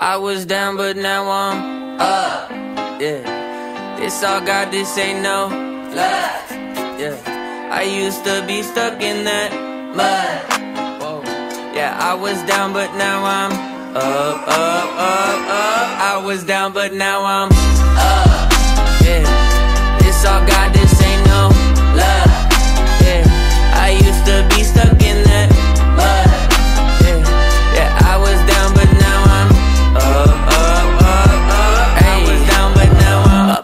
I was down, but now I'm up. Yeah, this all God, this ain't no luck. Yeah, I used to be stuck in that mud. Whoa. Yeah, I was down, but now I'm up, up, up, up. I was down, but now I'm